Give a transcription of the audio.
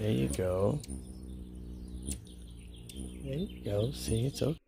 There you go. There you go. See, it's okay.